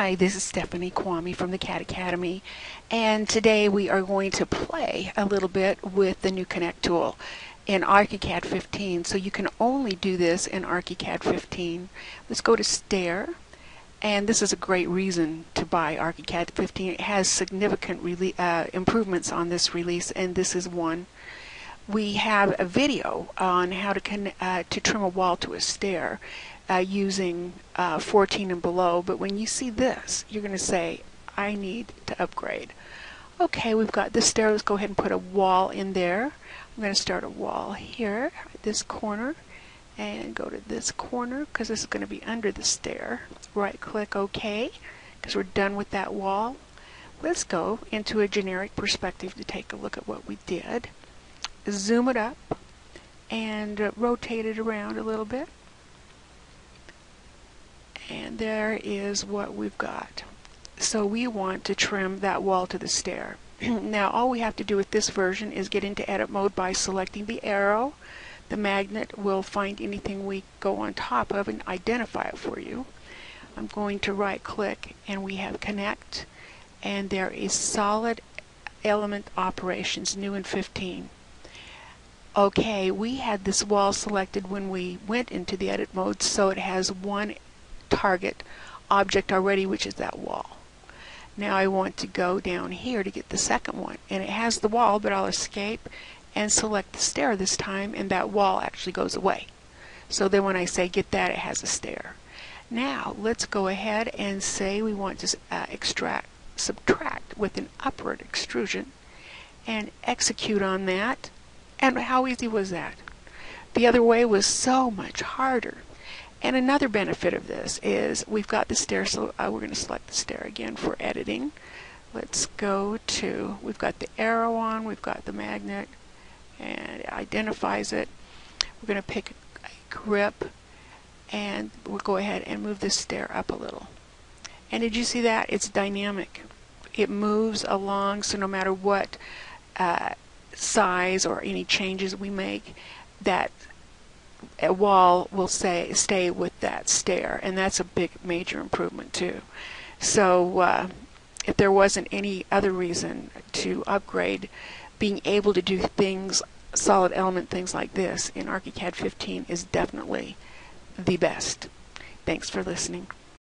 Hi, this is Stephanie Kvamme from the CAD Academy, and today we are going to play a little bit with the new Connect tool in ArchiCAD 15. So you can only do this in ArchiCAD 15. Let's go to Stair, and this is a great reason to buy ArchiCAD 15. It has significant uh, improvements on this release, and this is one. We have a video on how to, uh, to trim a wall to a stair uh, using uh, 14 and below, but when you see this, you're going to say, I need to upgrade. Okay, we've got this stair. Let's go ahead and put a wall in there. I'm going to start a wall here this corner and go to this corner because this is going to be under the stair. Right click OK because we're done with that wall. Let's go into a generic perspective to take a look at what we did. Zoom it up and rotate it around a little bit and there is what we've got. So we want to trim that wall to the stair. now all we have to do with this version is get into edit mode by selecting the arrow. The magnet will find anything we go on top of and identify it for you. I'm going to right click and we have connect and there is solid element operations new in 15 okay we had this wall selected when we went into the edit mode so it has one target object already, which is that wall. Now I want to go down here to get the second one. And it has the wall, but I'll escape and select the stair this time, and that wall actually goes away. So then when I say get that, it has a stair. Now let's go ahead and say we want to uh, extract, subtract with an upward extrusion and execute on that. And how easy was that? The other way was so much harder. And another benefit of this is we've got the stair, so uh, we're going to select the stair again for editing. Let's go to, we've got the arrow on, we've got the magnet, and it identifies it. We're going to pick a grip, and we'll go ahead and move this stair up a little. And did you see that? It's dynamic. It moves along, so no matter what uh, size or any changes we make, that wall will say stay with that stair, and that's a big major improvement too. So uh, if there wasn't any other reason to upgrade, being able to do things, solid element things like this in ArchiCAD 15 is definitely the best. Thanks for listening.